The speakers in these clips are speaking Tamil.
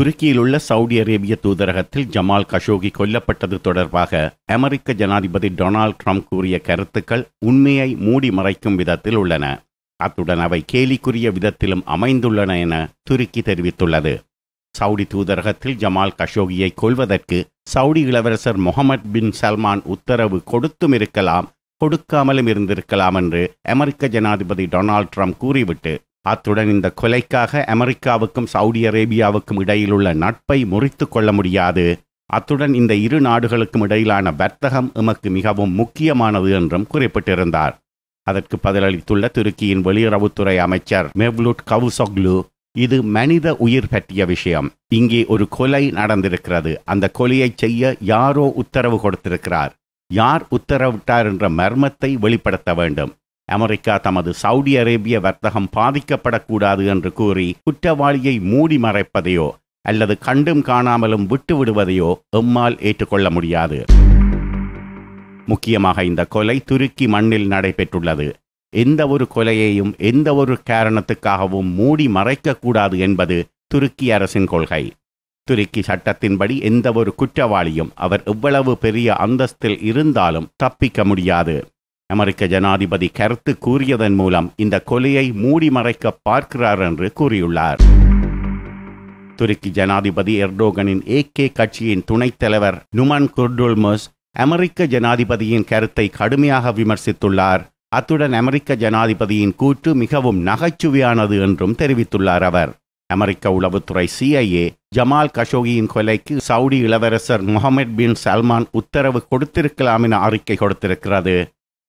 துருக்கியில் உள்ள சவுதி அரேபிய தூதரகத்தில் ஜமால் கஷோகி கொல்லப்பட்டது தொடர்பாக அமெரிக்க ஜனாதிபதி டொனால்ட் ட்ரம்ப் கூறிய கருத்துக்கள் உண்மையை மூடி மறைக்கும் விதத்தில் உள்ளன. அத்துடன் அவை கேலிக்குரிய விதத்திலும் அமைந்துள்ளன என துருக்கி தெரிவித்துள்ளது. சவுடி தூதரகத்தில் ஜமால் கஷோகியை கொல்வதற்கு சவுடி இளவரசர் முகமது பின் சல்மான் உத்தரவு கொடுத்தும் இருக்கலாம் கொடுக்காமலும் இருந்திருக்கலாம் என்று அமெரிக்க ஜனாதிபதி டொனால்ட் ட்ரம்ப் கூறிவிட்டு அத்துடன் இந்த கொலைக்காக அமெரிக்காவுக்கும் சவுடி அரேபியாவுக்கும் இடையிலுள்ள நட்பை முறித்து கொள்ள முடியாது. அத்துடன் இந்த இரு நாடுகளுக்கும் இடையிலான வர்த்தகம் எமக்கு மிகவும் முக்கியமானது என்றும் குறிப்பிட்டிருந்தார். அதற்கு பதிலளித்துள்ள துருக்கியின் வெளியுறவுத்துறை அமைச்சர் மெவ்லுட் கவுசொக்லு இது மனித உயிர் பற்றிய விஷயம். இங்கே ஒரு கொலை நடந்திருக்கிறது. அந்த கொலையை செய்ய யாரோ உத்தரவு கொடுத்திருக்கிறார். யார் உத்தரவிட்டார் என்ற மர்மத்தை வெளிப்படுத்த வேண்டும். அமெரிக்கா தமது சவுடி அரேபிய வர்த்தகம் பாதிக்கப்படக்கூடாது என்று கூறி குற்றவாளியை மூடி மறைப்பதையோ அல்லது கண்டும் காணாமலும் விட்டுவிடுவதையோ எம்மால் ஏற்றுக்கொள்ள முடியாது. முக்கியமாக இந்த கொலை துருக்கி மண்ணில் நடைபெற்றுள்ளது. எந்த ஒரு கொலையையும் எந்த ஒரு காரணத்துக்காகவும் மூடி மறைக்கக்கூடாது என்பது துருக்கி அரசின் கொள்கை. துருக்கி சட்டத்தின்படி எந்த ஒரு குற்றவாளியும் அவர் எவ்வளவு பெரிய அந்தஸ்தில் இருந்தாலும் தப்பிக்க முடியாது. அமெரிக்க ஜனாதிபதி கருத்து கூறியதன் மூலம் இந்த கொலையை மூடி மறைக்க பார்க்கிறார் என்று கூறியுள்ளார். துருக்கி ஜனாதிபதி எர்டோகனின் ஏகே கட்சியின் துணைத் தலைவர் நுமன் குர்டுல்மஸ் அமெரிக்க ஜனாதிபதியின் கருத்தை கடுமையாக விமர்சித்துள்ளார். அத்துடன் அமெரிக்க ஜனாதிபதியின் கூற்று மிகவும் நகைச்சுவையானது என்றும் தெரிவித்துள்ளார் அவர். அமெரிக்க உளவுத்துறை சிஐஏ ஜமால் கஷோகியின் கொலைக்கு சவுடி இளவரசர் முகமது பின் சல்மான் உத்தரவு கொடுத்திருக்கலாம் என அறிக்கை கொடுத்திருக்கிறது.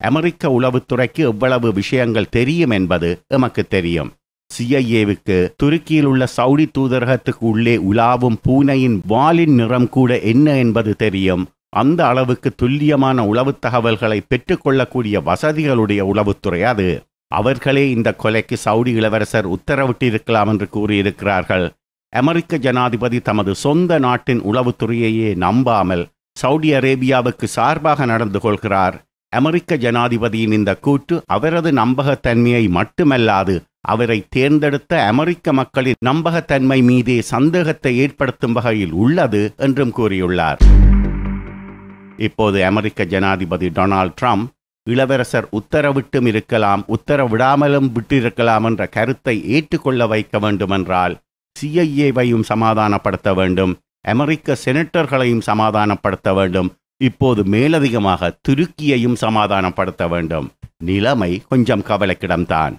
அமெரிக்க உளவுத்துறைக்கு எவ்வளவு விஷயங்கள் தெரியும் என்பது எமக்கு தெரியும். சிஐஏவுக்கு துருக்கியில் உள்ள சவுடி தூதரகத்துக்கு உள்ளே உலாவும் பூனையின் வாலின் நிறம் கூட என்ன என்பது தெரியும். அந்த அளவுக்கு துல்லியமான உளவு தகவல்களை பெற்றுக்கொள்ளக்கூடிய வசதிகளுடைய உளவுத்துறை அது. அவர்களே இந்த கொலைக்கு சவுடி இளவரசர் உத்தரவிட்டிருக்கலாம் என்று கூறியிருக்கிறார்கள். அமெரிக்க ஜனாதிபதி தமது சொந்த நாட்டின் உளவுத்துறையையே நம்பாமல் சவுடி அரேபியாவுக்கு சார்பாக நடந்து கொள்கிறார். அமெரிக்க ஜனாதிபதியின் இந்த கூற்று அவரது நம்பகத்தன்மையை மட்டுமல்லாது அவரை தேர்ந்தெடுத்த அமெரிக்க மக்களின் நம்பகத்தன்மை மீதே சந்தேகத்தை ஏற்படுத்தும் வகையில் உள்ளது என்றும் கூறியுள்ளார். இப்போது அமெரிக்க ஜனாதிபதி டொனால்ட் ட்ரம்ப் இளவரசர் உத்தரவிட்டும் இருக்கலாம் உத்தரவிடாமலும் விட்டிருக்கலாம் என்ற கருத்தை ஏற்றுக்கொள்ள வைக்க வேண்டுமென்றால் சிஐஏவையும் சமாதானப்படுத்த வேண்டும் அமெரிக்க செனட்டர்களையும் சமாதானப்படுத்த வேண்டும் இப்போது மேலதிகமாக துருக்கியையும் சமாதானப்படுத்த வேண்டும். நிலைமை கொஞ்சம் கவலைக்கிடம்தான்.